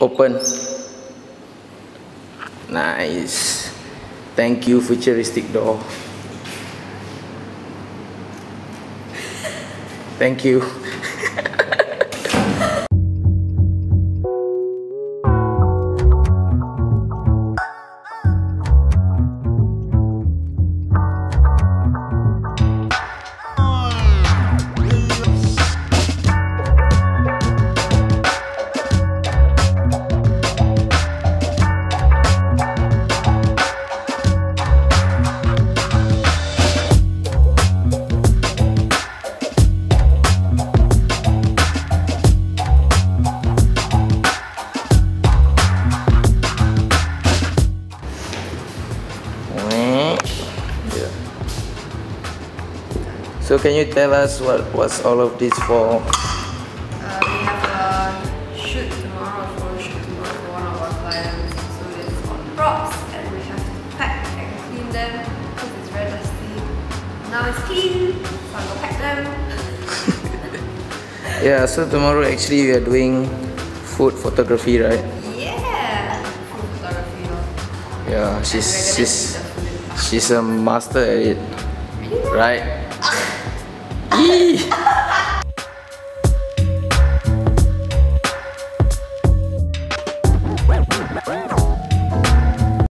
Open. Nice. Thank you, futuristic door. Thank you. So can you tell us what what's all of this for? Uh, we have a shoot tomorrow, a shoot tomorrow for one of our clients. So it's on props and we have to pack and clean them because it's very dusty. Now it's clean, so I'm gonna pack them. Yeah, so tomorrow actually we are doing food photography, right? Yeah! Food photography. Yeah, she's she's eat the food. she's a master at it, Really? right? Ih!